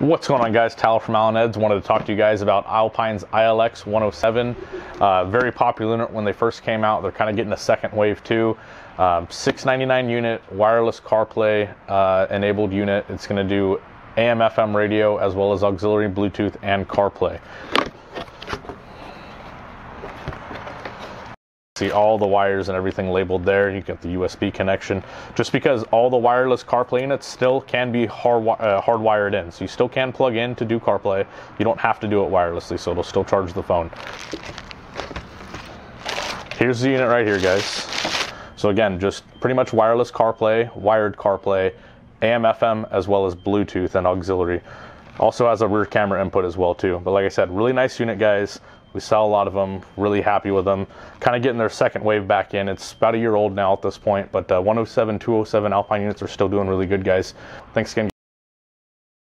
What's going on guys, Tyler from Al & Ed's. Wanted to talk to you guys about Alpine's ILX 107. Uh, very popular unit when they first came out. They're kind of getting a second wave too. Um, 699 unit, wireless CarPlay uh, enabled unit. It's gonna do AM FM radio as well as auxiliary Bluetooth and CarPlay. See all the wires and everything labeled there. You get the USB connection. Just because all the wireless CarPlay units still can be hard, uh, hardwired in. So you still can plug in to do CarPlay. You don't have to do it wirelessly, so it'll still charge the phone. Here's the unit right here, guys. So again, just pretty much wireless CarPlay, wired CarPlay, AM, FM, as well as Bluetooth and auxiliary. Also has a rear camera input as well too. But like I said, really nice unit, guys. We sell a lot of them, really happy with them. Kind of getting their second wave back in. It's about a year old now at this point, but uh, 107, 207 Alpine units are still doing really good, guys. Thanks again.